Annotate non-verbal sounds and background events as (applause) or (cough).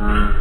Mm-hmm. (laughs)